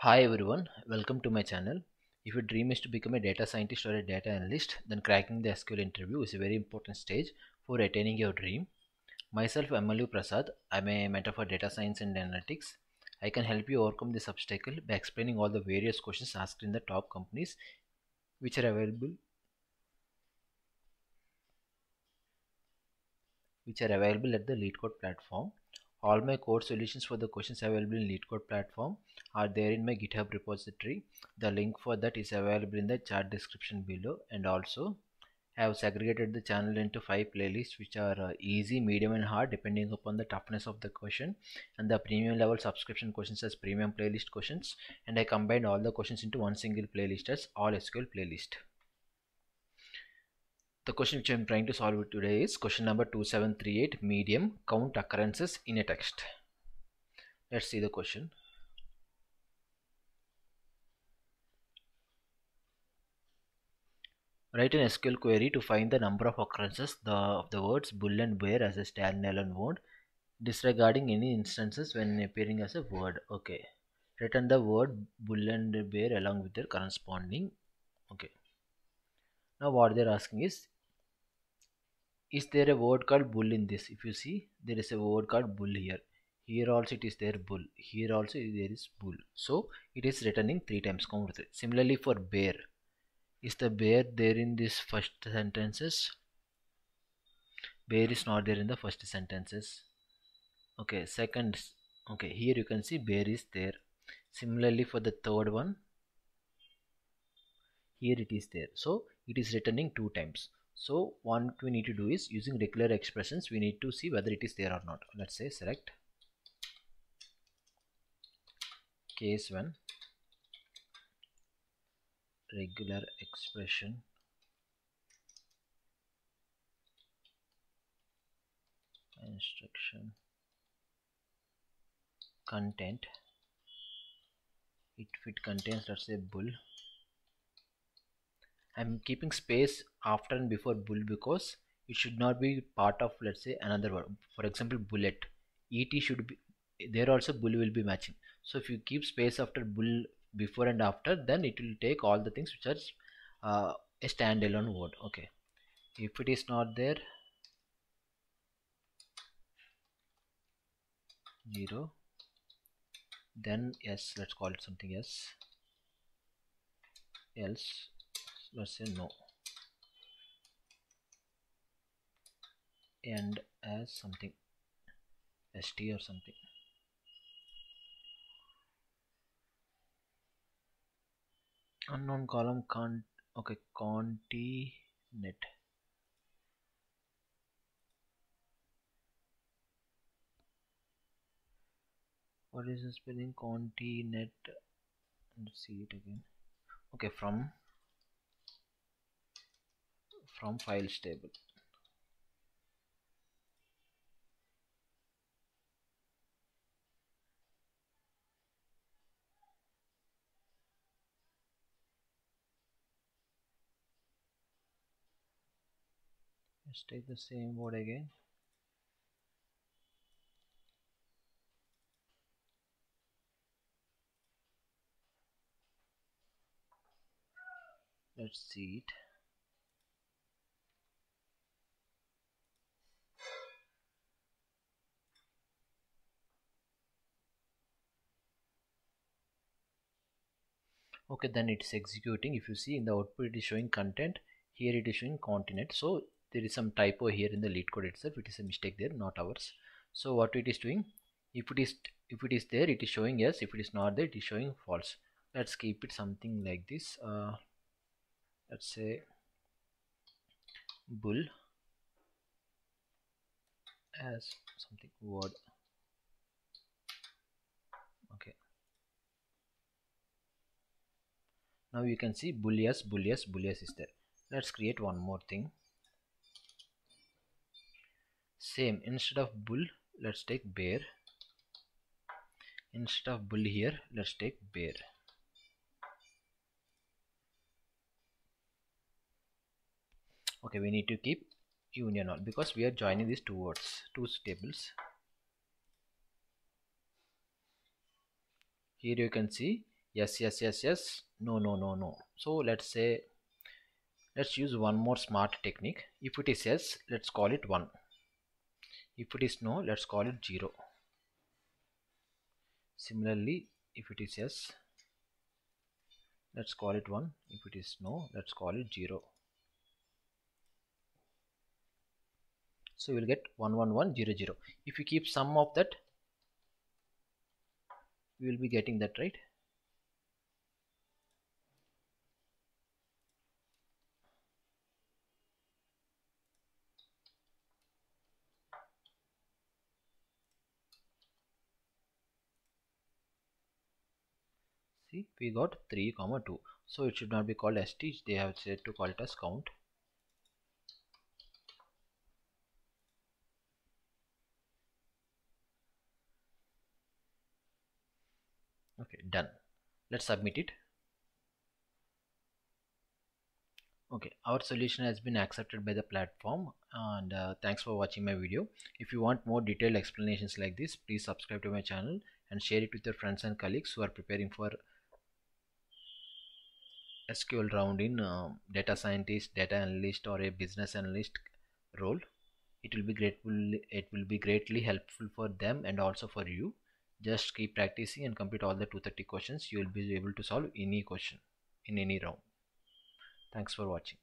Hi everyone, welcome to my channel. If your dream is to become a data scientist or a data analyst, then cracking the SQL interview is a very important stage for attaining your dream. Myself, MLV Prasad, I'm a mentor for data science and analytics. I can help you overcome this obstacle by explaining all the various questions asked in the top companies which are available which are available at the LeetCode platform. All my code solutions for the questions available in LeetCode platform are there in my GitHub repository. The link for that is available in the chat description below and also I have segregated the channel into five playlists which are uh, easy, medium and hard depending upon the toughness of the question and the premium level subscription questions as premium playlist questions and I combined all the questions into one single playlist as all SQL playlist. The question which I am trying to solve today is question number 2738 medium count occurrences in a text. Let's see the question. Write an SQL query to find the number of occurrences the, of the words bull and bear as a standalone word disregarding any instances when appearing as a word. Okay. Return the word bull and bear along with their corresponding. Okay. Now what they're asking is is there a word called bull in this? If you see there is a word called bull here. Here also it is there bull. Here also there is bull. So it is returning three times. Count similarly for bear. Is the bear there in this first sentences? Bear is not there in the first sentences. Okay second okay here you can see bear is there. Similarly for the third one here it is there. So it is returning two times so what we need to do is using regular expressions we need to see whether it is there or not. Let's say select case 1 regular expression. Instruction. Content. If it contains let's say bull I'm keeping space after and before bull because it should not be part of let's say another word. For example bullet. Et should be there also bull will be matching. So if you keep space after bull before and after then it will take all the things which are uh, a standalone word. Okay. If it is not there 0 then yes let's call it something else. Else let's say no and as something st or something. unknown column can't okay conti net what is the spelling? conti net let's see it again. Okay from from files table let's take the same word again. Let's see it okay then it's executing. If you see in the output it is showing content. Here it is showing continent. So there is some typo here in the LeetCode itself. It is a mistake there not ours. So what it is doing? If it is if it is there it is showing yes. If it is not there it is showing false. Let's keep it something like this. Uh, let's say bull as something word okay now you can see bullius bullius bullius is there. Let's create one more thing. Same instead of bull let's take bear. Instead of bull here let's take bear. Okay we need to keep union all because we are joining these two words two tables. Here you can see yes yes yes yes. No no no no. So let's say let's use one more smart technique. If it is yes let's call it 1 if it is no let's call it 0 similarly if it is yes let's call it 1 if it is no let's call it 0 so we'll get 11100 if you keep sum of that we will be getting that right we got 3 comma 2 so it should not be called st they have said to call it as count. Okay done. Let's submit it. Okay our solution has been accepted by the platform and uh, thanks for watching my video. If you want more detailed explanations like this please subscribe to my channel and share it with your friends and colleagues who are preparing for SQL round in uh, data scientist data analyst or a business analyst role. It will be grateful it will be greatly helpful for them and also for you. Just keep practicing and complete all the 230 questions. You will be able to solve any question in any round. Thanks for watching